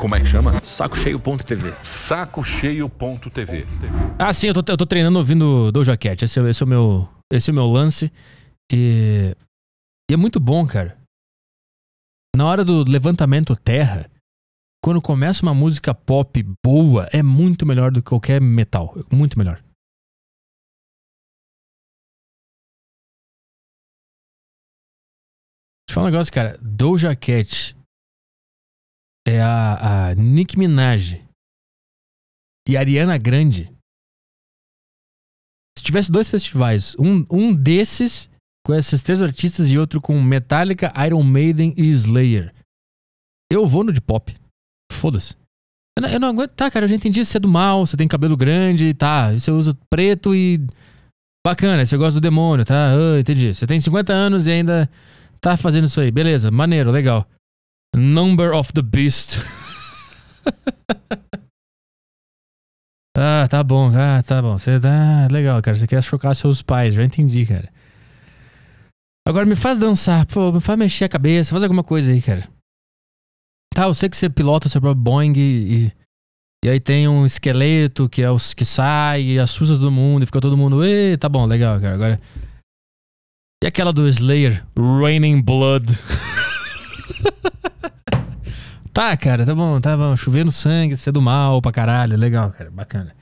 Como é que chama? Sacocheio.tv. Sacocheio.tv. Ah, sim, eu tô, eu tô treinando ouvindo Doja Cat. Esse, é- esse é o meu, esse é o meu lance. E, e é muito bom, cara. Na hora do levantamento terra, quando começa uma música pop boa, é muito melhor do que qualquer metal. Muito melhor. Deixa eu falar um negócio, cara. Doja Cat é a, a Nick Minaj e a Ariana Grande. Se tivesse dois festivais, um, um desses com esses três artistas e outro com Metallica, Iron Maiden e Slayer, eu vou no de pop. Foda-se. Eu, não- eu não aguento. Tá, cara, eu já entendi. Você é do mal, você tem cabelo grande, tá. Você usa preto e. Bacana, você gosta do demônio, tá? Ah, entendi. Você tem 50 anos e ainda tá fazendo isso aí. Beleza, maneiro, legal. Number of the Beast. ah, tá bom, ah, tá bom. Você tá legal, cara. Você quer chocar seus pais, já entendi, cara. Agora me faz dançar, pô, me faz mexer a cabeça, faz alguma coisa aí, cara. Tá, eu sei que você pilota seu próprio Boeing e, e aí tem um esqueleto que é os que sai e assusta todo mundo e fica todo mundo, ei, tá bom, legal, cara. Agora. E aquela do Slayer, Raining Blood. tá, cara, tá bom, tá bom. Chovendo sangue, ser do mal pra caralho, legal, cara, bacana.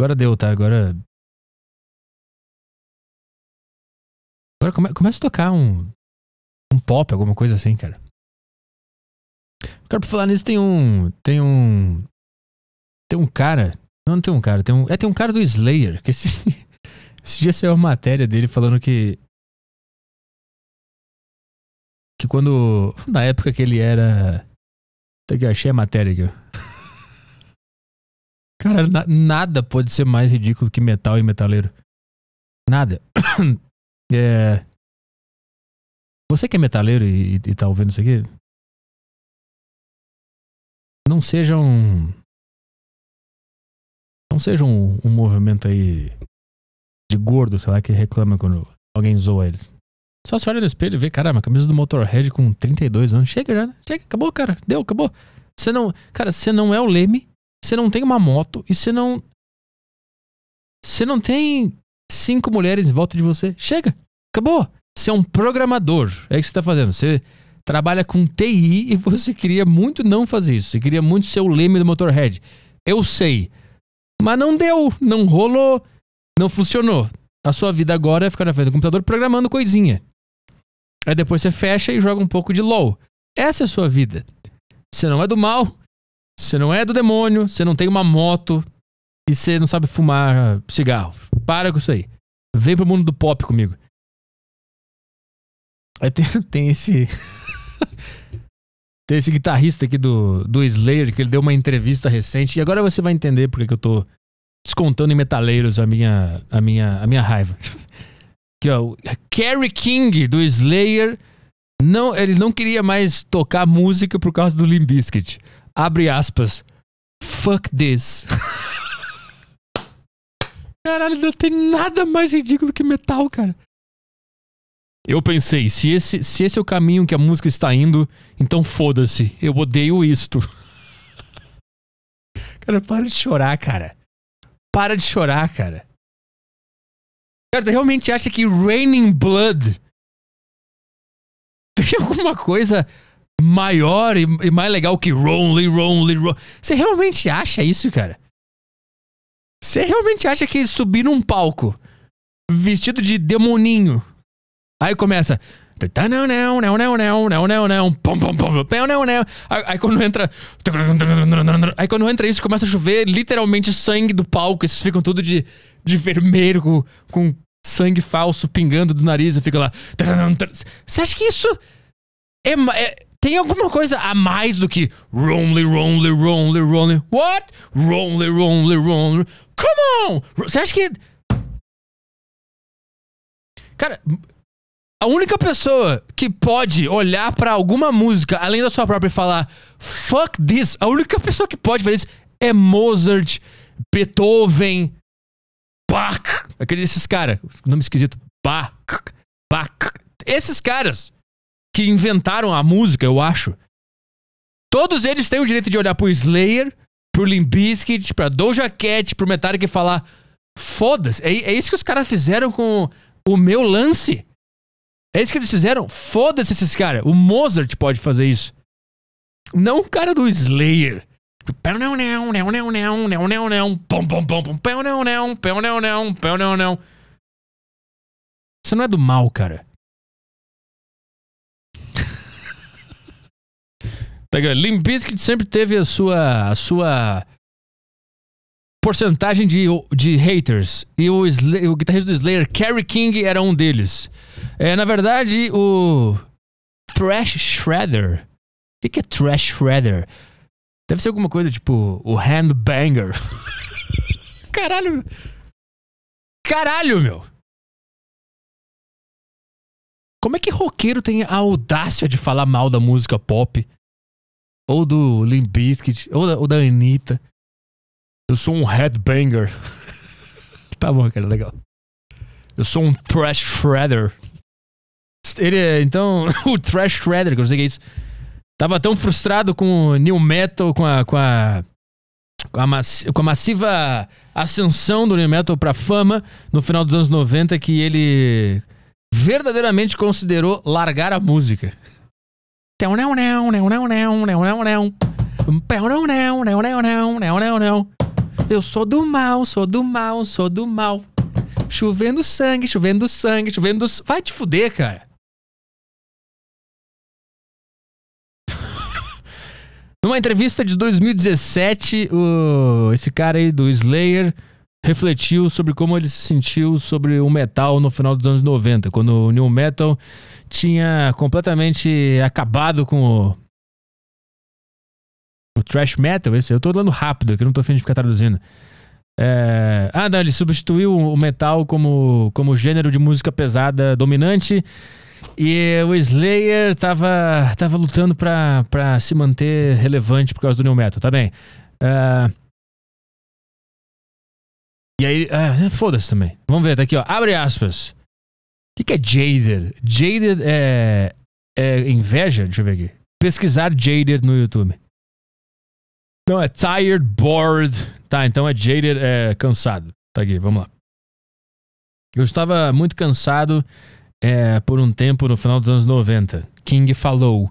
Agora deu, tá? Agora. Agora come- começa a tocar um. Um pop, alguma coisa assim, cara. Cara, pra falar nisso, tem um. Tem um. Tem um cara. Não, não tem um cara. Tem um, é, tem um cara do Slayer. Que esse, esse dia saiu uma matéria dele falando que. Que quando. Na época que ele era. Até que eu achei a matéria aqui. Cara, na- nada pode ser mais ridículo que metal e metaleiro. Nada. É. Você que é metaleiro e, e tá ouvindo isso aqui, não seja um. Não seja um, um movimento aí de gordo, sei lá, que reclama quando alguém zoa eles. Só se olha no espelho e vê, caramba, camisa do Motorhead com 32 anos. Chega já, né? Chega, acabou, cara. Deu, acabou. Você não. Cara, você não é o Leme, você não tem uma moto e você não. Você não tem cinco mulheres em volta de você. Chega, acabou. Você é um programador. É isso que você tá fazendo. Você trabalha com TI e você queria muito não fazer isso. Você queria muito ser o Leme do Motorhead. Eu sei. Mas não deu, não rolou, não funcionou. A sua vida agora é ficar na frente do computador programando coisinha. Aí depois você fecha e joga um pouco de LOL. Essa é a sua vida. Você não é do mal, você não é do demônio, você não tem uma moto e você não sabe fumar cigarro. Para com isso aí. Vem pro mundo do pop comigo. Aí tem, tem esse. tem esse guitarrista aqui do, do Slayer que ele deu uma entrevista recente. E agora você vai entender porque que eu tô descontando em metaleiros a minha, a minha, a minha raiva. Que ó, Kerry King do Slayer não, ele não queria mais tocar música por causa do Limp Bizkit. Abre aspas. Fuck this. Caralho, não tem nada mais ridículo que metal, cara. Eu pensei, se esse, se esse é o caminho que a música está indo, então foda-se. Eu odeio isto. Cara, para de chorar, cara. Para de chorar, cara. Cara, tu realmente acha que Raining Blood tem alguma coisa maior e, e mais legal que Lonely, Lonely, Lonely? Você realmente acha isso, cara? Você realmente acha que subir num palco vestido de demoninho Aí começa. Não, não, não, não, não, não, não, não. Pum, pum, pum, pum, não, não. Aí, aí quando entra. Aí quando entra isso, começa a chover literalmente sangue do palco. Esses ficam tudo de, de vermelho, com, com sangue falso pingando do nariz e fica lá. Você acha que isso é, é- tem alguma coisa a mais do que Lonely, Lonely, Lonely, Lonely? What? Lonely, Lonely, Lonely. Come on! Você acha que. Cara, a única pessoa que pode olhar pra alguma música além da sua própria e falar fuck this, a única pessoa que pode fazer isso é Mozart, Beethoven, Aqueles esses caras, nome esquisito, Bach, Bach. Esses caras que inventaram a música, eu acho. Todos eles têm o direito de olhar pro Slayer, pro Limp Bizkit, pra Doja Cat, pro Metallica e falar: foda-se. É, é isso que os caras fizeram com o meu lance. É isso que eles fizeram. Foda-se esses caras. O Mozart pode fazer isso. Não o cara do Slayer. Você não é do mal, cara. Pega, Limp Bizkit sempre teve a sua, a sua porcentagem de, de haters. E o, o guitarrista do Slayer, Kerry King, era um deles. É, na verdade, o Thrash Shredder. O que, que é Thrash Shredder? Deve ser alguma coisa tipo o Handbanger. Caralho. Caralho, meu. Como é que roqueiro tem a audácia de falar mal da música pop? Ou do Limp Bizkit, ou da, ou da Anitta. Eu sou um headbanger. tá bom, cara, legal. Eu sou um thrash shredder. Ele, é, então, o thrash shredder, que eu não sei o que é isso. Tava tão frustrado com o new metal, com a, com a, com a, massi com a massiva ascensão do new metal pra fama no final dos anos 90 que ele verdadeiramente considerou largar a música. Eu sou do mal, sou do mal, sou do mal. Chovendo sangue, chovendo sangue, chovendo. Vai te fuder, cara. Numa entrevista de 2017, o... esse cara aí do Slayer refletiu sobre como ele se sentiu sobre o metal no final dos anos 90, quando o new metal tinha completamente acabado com o o thrash metal, esse, eu tô dando rápido, eu não tô afim de ficar traduzindo. É... Ah, não, ele substituiu o metal como, como gênero de música pesada dominante. E o Slayer tava, tava lutando pra, pra se manter relevante por causa do new metal, tá bem. Uh... E aí, uh, foda-se também. Vamos ver, tá aqui, ó. Abre aspas. O que, que é jaded? Jaded é, é inveja? Deixa eu ver aqui. Pesquisar jaded no YouTube. Não, é tired, bored. Tá, então é jaded, é cansado. Tá aqui, vamos lá. Eu estava muito cansado é, por um tempo no final dos anos 90. King falou.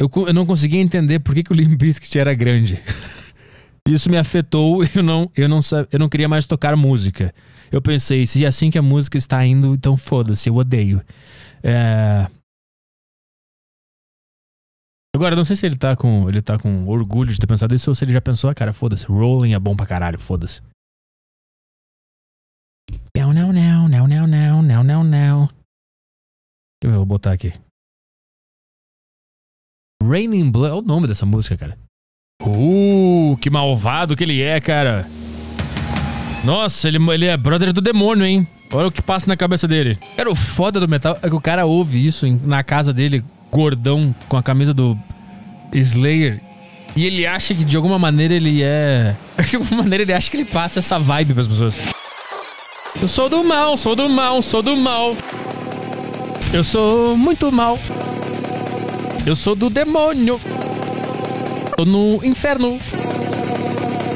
Eu, eu não conseguia entender por que, que o Limp Bizkit era grande. Isso me afetou, eu não, eu, não, eu não queria mais tocar música. Eu pensei, se é assim que a música está indo, então foda-se, eu odeio. É, Agora, não sei se ele tá com. Ele tá com orgulho de ter pensado isso ou se ele já pensou, ah, cara, foda-se. Rolling é bom pra caralho, foda-se. Ver, vou botar aqui. Raining Blood. Olha o nome dessa música, cara. Uh, que malvado que ele é, cara. Nossa, ele, ele é brother do demônio, hein? Olha o que passa na cabeça dele. Cara, o foda do metal é que o cara ouve isso na casa dele gordão com a camisa do Slayer. E ele acha que de alguma maneira ele é. De alguma maneira ele acha que ele passa essa vibe pras pessoas. Eu sou do mal, sou do mal, sou do mal. Eu sou muito mal. Eu sou do demônio. Tô no inferno.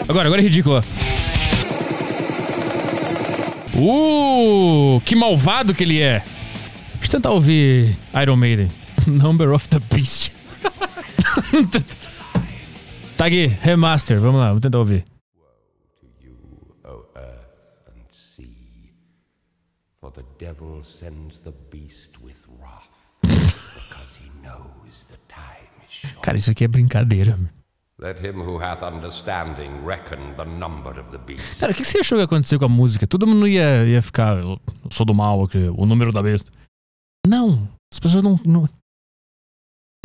Agora, agora é ridículo. Uh, que malvado que ele é. Deixa eu tentar ouvir Iron Maiden. Number of the Beast. tá aqui, remaster. Vamos lá, vamos tentar ouvir. For the devil sends the beast with wrath, because he knows the time is short. Cara, isso aqui é brincadeira. Let him who hath understanding reckon the number of the beast. Cara, o que você achou que ia acontecer com a música? Todo mundo ia, ia ficar, eu sou do mal, o número da besta. Não, as pessoas não, não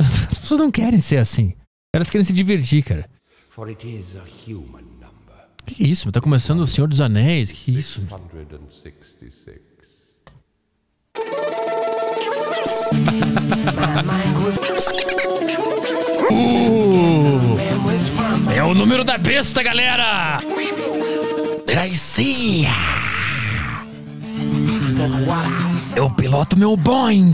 as pessoas não querem ser assim. Elas querem se divertir, cara. O que é isso? Tá começando o Senhor dos Anéis? Que é isso? Uh, é o número da besta, galera! Tracia! Eu piloto meu Boeing!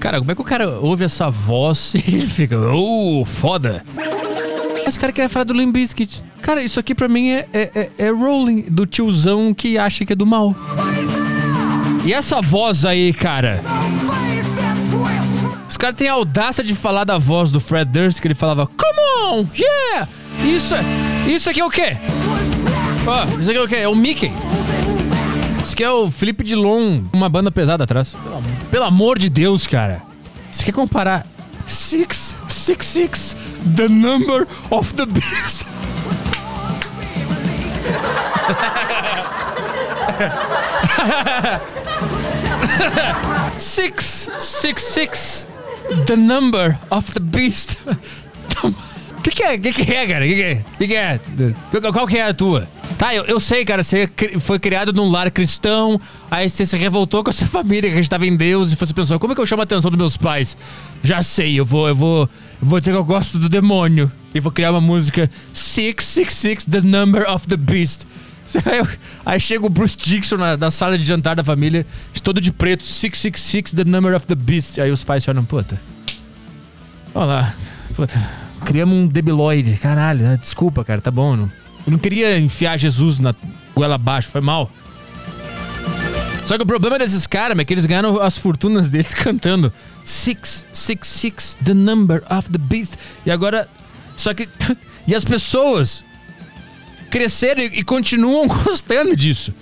Cara, como é que o cara ouve essa voz e ele fica, oh, foda? Esse cara quer falar do Limp Bizkit. Cara, isso aqui pra mim é, é, é, é Rolling, do tiozão que acha que é do mal. E essa voz aí, cara? Os caras têm a audácia de falar da voz do Fred Durst, que ele falava, Come on, yeah! Isso, isso aqui é o quê? Ó, isso aqui é o quê? É o Mickey. Isso aqui é o Felipe Dilon, uma banda pesada atrás. Pelo, amor de Deus, cara. Você quer comparar Six, Six, Six, The Number of the Beast? Six, six, six. The number of the beast. O que, que é? O que, que é, cara? O que, que é? Que, que é? Qual que é a tua? Tá, eu, eu sei, cara. Você foi criado num lar cristão, aí você se revoltou com a sua família, que acreditava em Deus, e você pensou, como é que eu chamo a atenção dos meus pais? Já sei, eu vou, eu vou, eu vou dizer que eu gosto do demônio. E vou criar uma música 666, The Number of the Beast. Aí, chega o Bruce Dixon na, na sala de jantar da família, todo de preto, 666, The Number of the Beast. Aí os pais olham, puta. Olha lá, puta. Criamos um debiloide. Caralho, ah, desculpa, cara, tá bom. Não, eu não queria enfiar Jesus na goela abaixo, foi mal. Só que o problema desses caras é que eles ganharam as fortunas deles cantando 666, The Number of the Beast. E agora. Só que. E as pessoas cresceram e, e continuam gostando disso.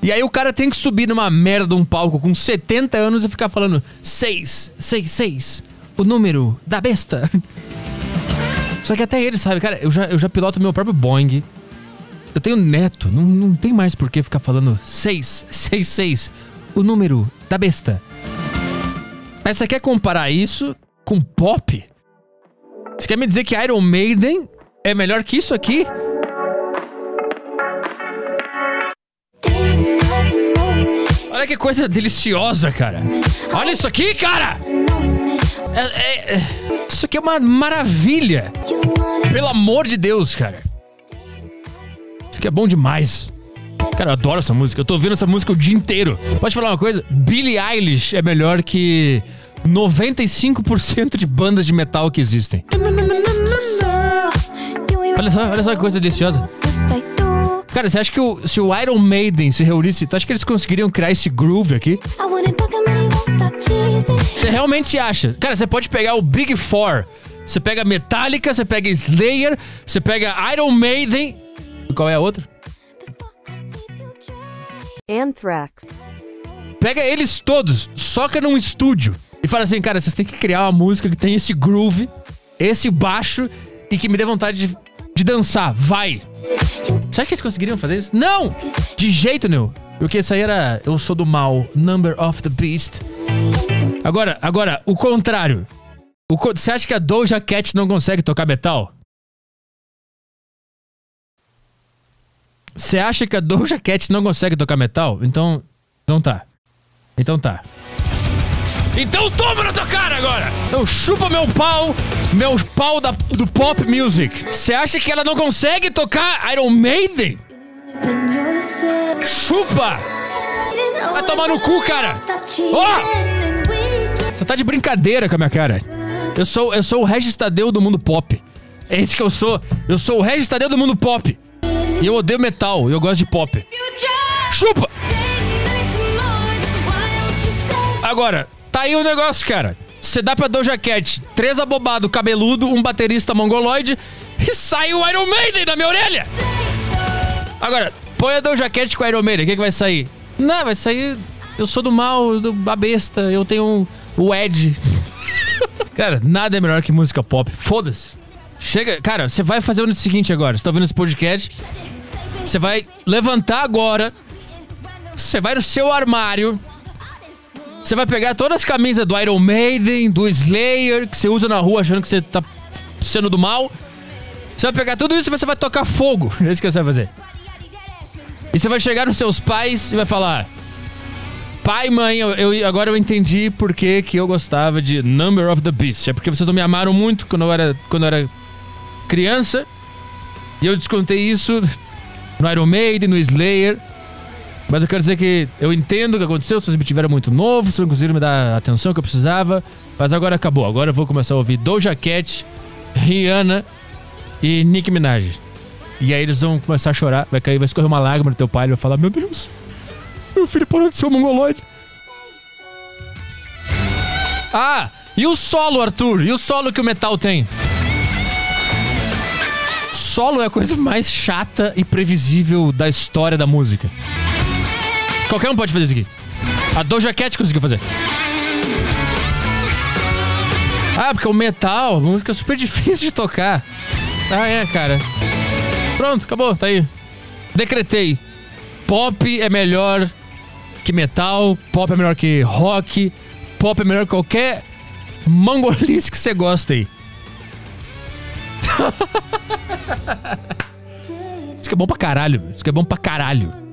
E aí o cara tem que subir numa merda de um palco com 70 anos e ficar falando 6, 6, 6, o número da besta. Só que até ele sabe, cara, eu já, eu já piloto meu próprio Boeing. Eu tenho neto, não, não tem mais por que ficar falando 6, 6, 6, o número da besta. Mas você quer comparar isso com pop? Você quer me dizer que Iron Maiden é melhor que isso aqui? Olha que coisa deliciosa, cara. Olha isso aqui, cara! É- é- é- isso aqui é uma maravilha. Pelo amor de Deus, cara. Isso aqui é bom demais. Cara, eu adoro essa música. Eu tô ouvindo essa música o dia inteiro. Pode falar uma coisa? Billie Eilish é melhor que 95% de bandas de metal que existem. Olha só, olha só que coisa deliciosa. Cara, você acha que o- se o Iron Maiden se reunisse, tu acha que eles conseguiriam criar esse groove aqui? Você realmente acha? Cara, você pode pegar o Big Four. Você pega Metallica, você pega Slayer, você pega Iron Maiden. Qual é a outra? Anthrax. Pega eles todos, soca num estúdio e fala assim, cara, vocês têm que criar uma música que tem esse groove, esse baixo e que me dê vontade de, de dançar. Vai! Você acha que eles conseguiriam fazer isso? Não! De jeito nenhum. Porque isso aí era Eu Sou do Mal, Number of the Beast. Agora, agora, o contrário. O Você acha que a Doja Cat não consegue tocar metal? Você acha que a Doja Cat não consegue tocar metal? Então, então tá. Então tá. Então toma na tua cara agora! Então chupa meu pau, meu pau da, do pop music. Você acha que ela não consegue tocar Iron Maiden? Chupa! Vai tomar no cu, cara! Ó! Você tá de brincadeira com a minha cara. Eu sou, eu sou o Regis Tadeu do mundo pop. É isso que eu sou. Eu sou o Regis Tadeu do mundo pop. E eu odeio metal, eu gosto de pop. Chupa! Agora, tá aí o negócio, cara. Você dá pra Doja três abobados, cabeludo, um baterista mongoloide e sai o Iron Maiden na minha orelha! Agora, põe a Doja com o Iron Maiden, o que, que vai sair? Não, vai sair. Eu sou do mal, eu sou a besta, eu tenho um, o Ed. cara, nada é melhor que música pop. Foda-se. Chega, cara, você vai fazer o seguinte agora. Você tá ouvindo esse podcast? Você vai levantar agora. Você vai no seu armário. Você vai pegar todas as camisas do Iron Maiden, do Slayer, que você usa na rua achando que você tá sendo do mal. Você vai pegar tudo isso e você vai tocar fogo. É isso que você vai fazer. E você vai chegar nos seus pais e vai falar: Pai, mãe, eu, eu- agora eu entendi por que, que eu gostava de Number of the Beast. É porque vocês não me amaram muito quando eu era, quando eu era criança. E eu descontei isso no Iron Maiden, no Slayer. Mas eu quero dizer que eu entendo o que aconteceu, vocês me tiveram muito novo, vocês não conseguiram me dar a atenção que eu precisava, mas agora acabou. Agora eu vou começar a ouvir Doja Cat, Rihanna e Nicki Minaj. E aí eles vão começar a chorar, vai cair, vai escorrer uma lágrima no teu pai, ele vai falar: Meu Deus, meu filho parou de ser um mongoloide. Ah, e o solo, Arthur? E o solo que o metal tem? Solo é a coisa mais chata e previsível da história da música. Qualquer um pode fazer isso aqui. A Doja Cat conseguiu fazer. Ah, porque o metal, música é super difícil de tocar. Ah, é, cara. Pronto, acabou, tá aí. Decretei. Pop é melhor que metal, pop é melhor que rock, pop é melhor que qualquer mangolice que você gosta aí. Isso que é bom pra caralho. Isso que é bom pra caralho.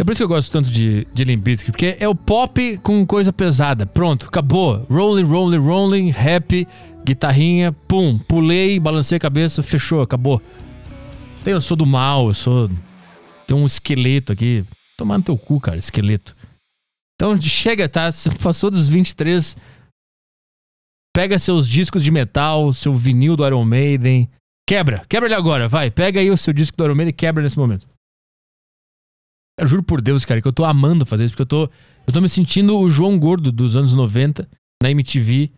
É por isso que eu gosto tanto de, de Limp Bizkit, porque é o pop com coisa pesada. Pronto, acabou. Rolling, rolling, rolling, rap, guitarrinha, pum, pulei, balancei a cabeça, fechou, acabou. Eu sou do mal, eu sou. Tem um esqueleto aqui. Tomar no teu cu, cara, esqueleto. Então chega, tá? Passou dos 23. Pega seus discos de metal, seu vinil do Iron Maiden. Quebra, quebra ele agora, vai. Pega aí o seu disco do Iron Maiden e quebra nesse momento. Juro por Deus, cara, que eu tô amando fazer isso, porque eu tô, eu tô me sentindo o João Gordo dos anos 90 na MTV.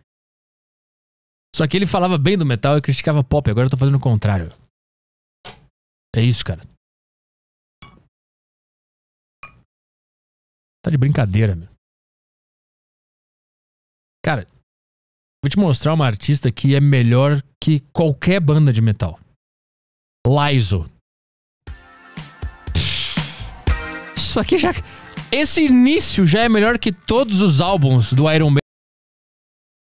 Só que ele falava bem do metal e criticava pop, agora eu tô fazendo o contrário. É isso, cara. Tá de brincadeira, meu. Cara, vou te mostrar uma artista que é melhor que qualquer banda de metal. Laizo. Isso aqui já. Esse início já é melhor que todos os álbuns do Iron Maiden.